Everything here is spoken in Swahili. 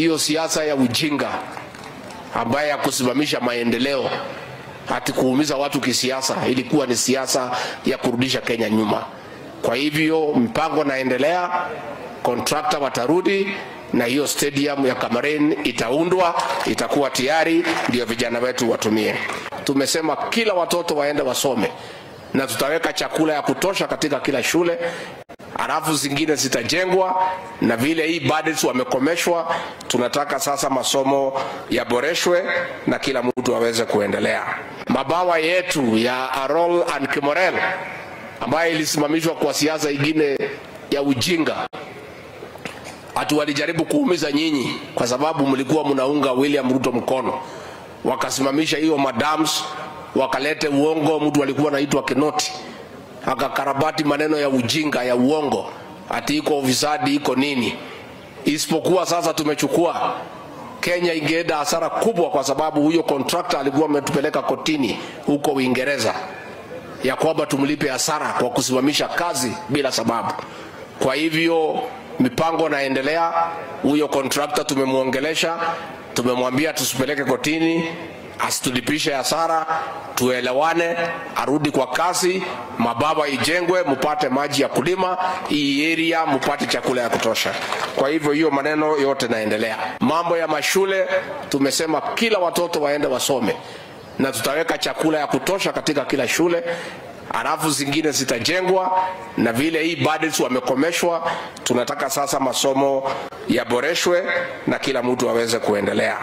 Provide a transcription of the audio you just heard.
hiyo siasa ya ujinga ambaye ya kusimamisha maendeleo hati kuumiza watu kisiasa, ilikuwa ni siasa ya kurudisha Kenya nyuma. Kwa hivyo mpango naendelea, kontrakta watarudi na hiyo stadium ya Kamarin itaundwa, itakuwa tayari, ndio vijana wetu watumie. Tumesema kila watoto waende wasome na tutaweka chakula ya kutosha katika kila shule halafu zingine zitajengwa na vile hii budgets wamekomeshwa, tunataka sasa masomo yaboreshwe na kila mtu aweze kuendelea. Mabawa yetu ya Arol and Kimorel ambayo ilisimamishwa kwa siasa ingine ya ujinga, hatu walijaribu kuumiza nyinyi kwa sababu mlikuwa mnaunga William Ruto mkono, wakasimamisha hiyo madams, wakalete uongo, mtu alikuwa anaitwa Kinoti akakarabati maneno ya ujinga ya uongo, ati iko ufisadi iko nini. Isipokuwa sasa tumechukua. Kenya ingeenda hasara kubwa, kwa sababu huyo kontrakta alikuwa ametupeleka kotini huko Uingereza. Ya kwamba tumlipe hasara kwa kusimamisha kazi bila sababu. Kwa hivyo mipango naendelea, huyo kontrakta tumemwongelesha, tumemwambia tusipeleke kotini, asitulipishe hasara, tuelewane, arudi kwa kasi, mababa ijengwe, mupate maji ya kulima, hii area mupate chakula ya kutosha. Kwa hivyo hiyo maneno yote naendelea. Mambo ya mashule tumesema kila watoto waende wasome, na tutaweka chakula ya kutosha katika kila shule halafu zingine zitajengwa na vile hii budgets wamekomeshwa, tunataka sasa masomo yaboreshwe na kila mtu aweze kuendelea.